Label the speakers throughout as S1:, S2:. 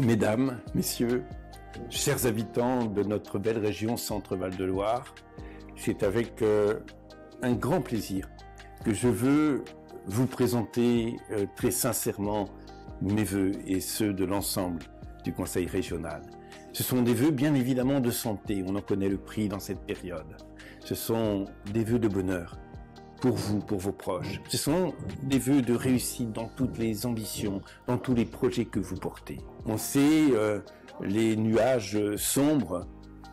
S1: Mesdames, Messieurs, chers habitants de notre belle région Centre-Val de Loire, c'est avec euh, un grand plaisir que je veux vous présenter euh, très sincèrement mes voeux et ceux de l'ensemble du Conseil régional. Ce sont des vœux bien évidemment de santé, on en connaît le prix dans cette période. Ce sont des vœux de bonheur pour vous, pour vos proches. Ce sont des vœux de réussite dans toutes les ambitions, dans tous les projets que vous portez. On sait euh, les nuages sombres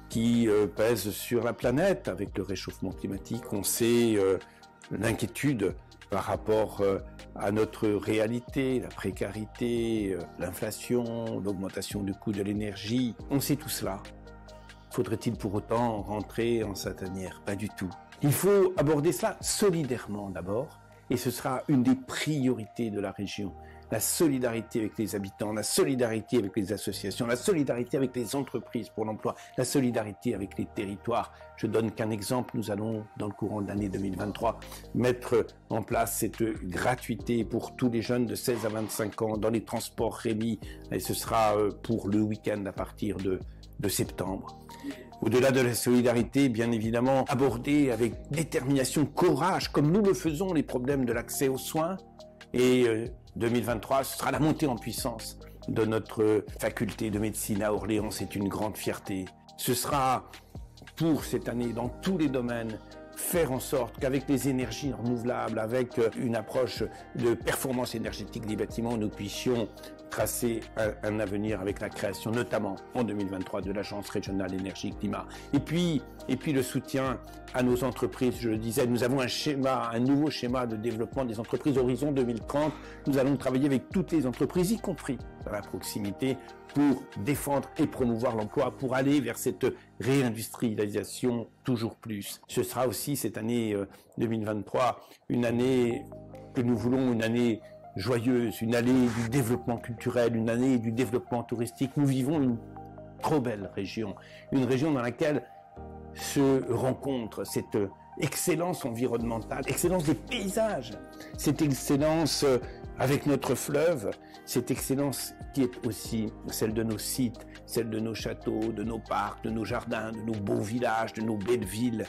S1: qui euh, pèsent sur la planète avec le réchauffement climatique. On sait euh, l'inquiétude par rapport euh, à notre réalité, la précarité, l'inflation, l'augmentation du coût de l'énergie. On sait tout cela. Faudrait-il pour autant rentrer en satanière Pas du tout. Il faut aborder cela solidairement d'abord, et ce sera une des priorités de la région la solidarité avec les habitants, la solidarité avec les associations, la solidarité avec les entreprises pour l'emploi, la solidarité avec les territoires. Je donne qu'un exemple, nous allons dans le courant de l'année 2023 mettre en place cette gratuité pour tous les jeunes de 16 à 25 ans dans les transports Rémi et ce sera euh, pour le week-end à partir de, de septembre. Au-delà de la solidarité, bien évidemment, aborder avec détermination, courage, comme nous le faisons, les problèmes de l'accès aux soins et euh, 2023, ce sera la montée en puissance de notre faculté de médecine à Orléans. C'est une grande fierté. Ce sera pour cette année dans tous les domaines faire en sorte qu'avec les énergies renouvelables, avec une approche de performance énergétique des bâtiments, nous puissions tracer un, avenir avec la création, notamment en 2023, de l'Agence régionale énergie climat. Et puis, et puis le soutien à nos entreprises. Je le disais, nous avons un schéma, un nouveau schéma de développement des entreprises Horizon 2030. Nous allons travailler avec toutes les entreprises, y compris dans la proximité, pour défendre et promouvoir l'emploi, pour aller vers cette réindustrialisation toujours plus. Ce sera aussi cette année 2023 euh, une année que nous voulons, une année joyeuse, une année du développement culturel, une année du développement touristique. Nous vivons une trop belle région, une région dans laquelle se rencontre cette excellence environnementale, excellence des paysages, cette excellence euh, avec notre fleuve, cette excellence qui est aussi celle de nos sites, celle de nos châteaux, de nos parcs, de nos jardins, de nos beaux villages, de nos belles villes.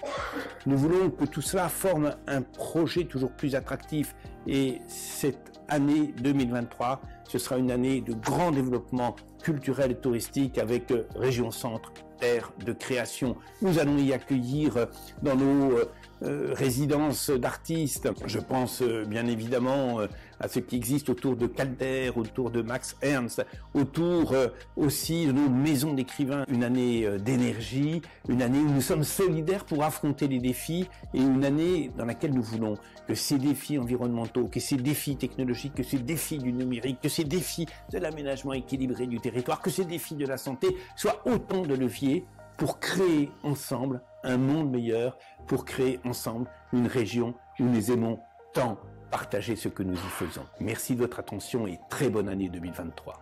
S1: Nous voulons que tout cela forme un projet toujours plus attractif et cette année 2023. Ce sera une année de grand développement culturel et touristique avec euh, Région Centre, terre de création. Nous allons y accueillir euh, dans nos euh, euh, résidence d'artistes. Je pense euh, bien évidemment euh, à ce qui existe autour de Calder, autour de Max Ernst, autour aussi de nos maisons d'écrivains. Une année d'énergie, une année où nous sommes solidaires pour affronter les défis et une année dans laquelle nous voulons que ces défis environnementaux, que ces défis technologiques, que ces défis du numérique, que ces défis de l'aménagement équilibré du territoire, que ces défis de la santé soient autant de leviers pour créer ensemble un monde meilleur, pour créer ensemble une région où nous aimons tant partager ce que nous y faisons. Merci de votre attention et très bonne année 2023.